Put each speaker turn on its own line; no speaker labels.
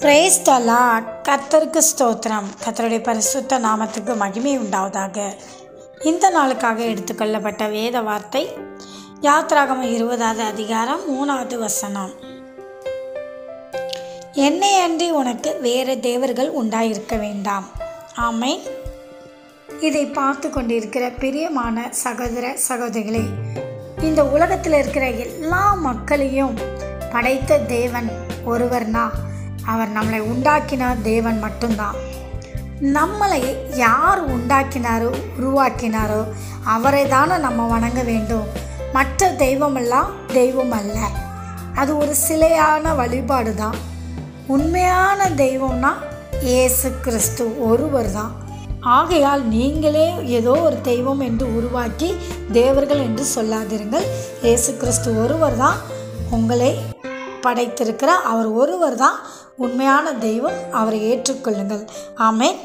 Brace த கத்தருக்கு ஸ்தோத்திரம். கத்தருடைய பரிசுத்த நாமத்துக்கு மகிமை உண்டாவதாக. இந்த நாளுக்காக எடுத்துக்கொள்ளப்பட்ட வேத வார்த்தை யாத்ராகம இருபதாவது அதிகாரம் மூணாவது வசனம். என்னை அன்றி உனக்கு வேறு தேவர்கள் உண்டாயிருக்க வேண்டாம். ஆமை இதை பார்த்து கொண்டிருக்கிற பிரியமான சகோதர சகோதரிகளே இந்த உலகத்தில் இருக்கிற எல்லா மக்களையும் படைத்த தேவன் ஒருவர்னா அவர் நம்மளை உண்டாக்கின தேவன் மட்டும்தான். நம்மளை யார் உண்டாக்கினாரோ உருவாக்கினாரோ அவரை தானே நம்ம வணங்க வேண்டும். மற்ற தெய்வமெல்லாம் தெய்வம் அல்ல. அது ஒரு சிலையான வழிபாடு தான் உண்மையான தெய்வம்னா இயேசு கிறிஸ்து ஒருவர் தான் ஆகையால் நீங்களே ஏதோ ஒரு தெய்வம் என்று உருவாக்கி தேவர்கள் என்று சொல்லாதிருங்கள் இயேசு கிறிஸ்து ஒருவர் தான் உங்களை படைத்திருக்கிற அவர் ஒருவர் தான் உண்மையான தெய்வம் அவரை ஏற்றுக்கொள்ளுங்கள். ஆமேன்.